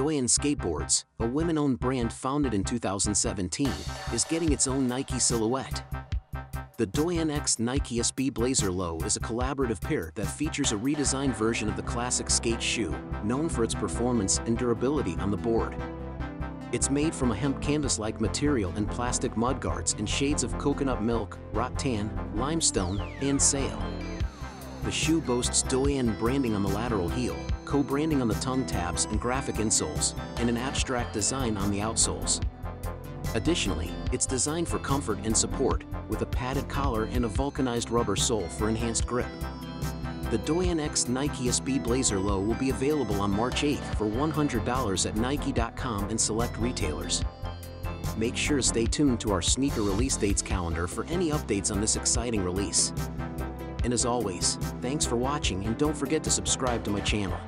Doyenne Skateboards, a women-owned brand founded in 2017, is getting its own Nike silhouette. The Doyenne X Nike SB Blazer Low is a collaborative pair that features a redesigned version of the classic skate shoe, known for its performance and durability on the board. It's made from a hemp canvas-like material and plastic mudguards in shades of coconut milk, rattan, limestone, and sail. The shoe boasts Doyenne branding on the lateral heel, co-branding on the tongue tabs and graphic insoles, and an abstract design on the outsoles. Additionally, it's designed for comfort and support, with a padded collar and a vulcanized rubber sole for enhanced grip. The Doyenne X Nike SB Blazer Low will be available on March 8th for $100 at Nike.com and select retailers. Make sure to stay tuned to our sneaker release dates calendar for any updates on this exciting release. And as always, thanks for watching and don't forget to subscribe to my channel.